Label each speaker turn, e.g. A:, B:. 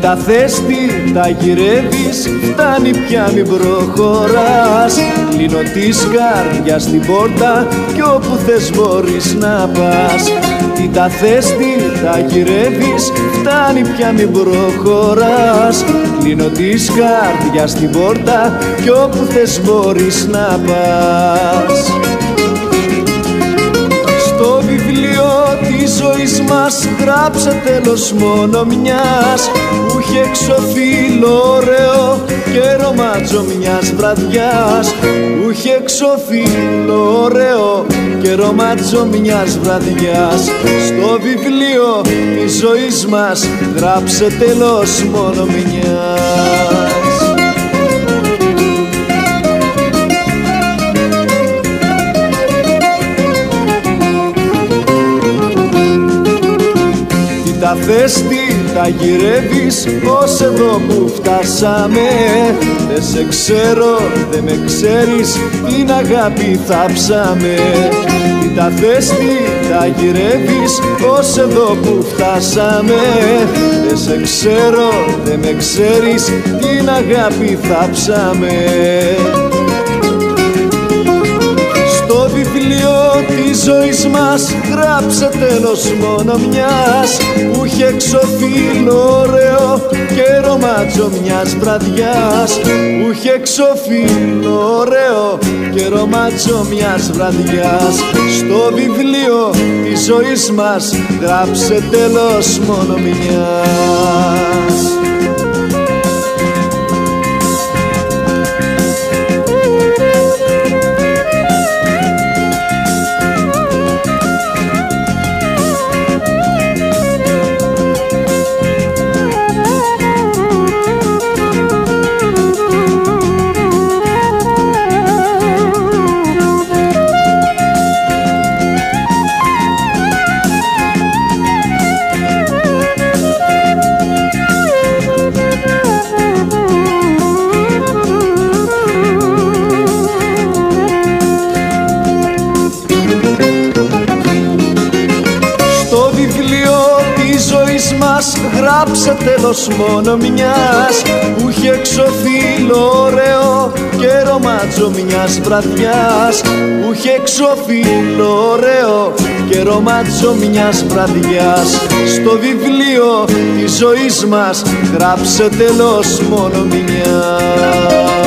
A: τα θες τι τα γυρεύεις Φτάνει πια μην προχωράς. Κλείνω της καρδιάς την πόρτα Κι όπου θες μπορείς να πας. Τι τα θες τι τα γυρεύεις Φτάνει πια μην προχωράς. Κλείνω της καρδιάς την πόρτα Κι όπου θες μπορείς να πας μας γράψε τέλος μόνο μιας. Που είχε εξοφύλλο ωραίο και ρομάτζο μιας βραδιάς. Που είχε εξοφύλλο ωραίο και ρομάτζο μιας βραδιάς. Στο βιβλίο της ζωής μας γράψε τέλος μόνο μιας θες τι τα γυρεύεις ως εδώ που φτάσαμε. Δεν σε ξέρω, δεν με ξέρεις, την αγάπη θάψαμε Τι τα θες τι τα γυρεύεις ως εδώ που φτάσαμε. Δεν σε ξέρω, δεν με ξέρεις, την αγάπη θάψαμε ζωής μας γράψε τέλος μόνο μιας που είχε εξοφύλλο ωραίο και ρομάτζο μιας βραδιάς. Που είχε εξοφύλλο ωραίο και ρομάτζο μιας βραδιάς. Στο βιβλίο της ζωής μας γράψε τέλος μόνο μιας γράψε τέλος μόνο μιας. Που είχε εξοφύλλο ωραίο και ρομάτζο μιας βραδιάς. Που είχε εξοφύλλο ωραίο και ρομάτζο μιας βραδιάς. Στο βιβλίο της ζωής μας γράψε τέλος μόνο μιας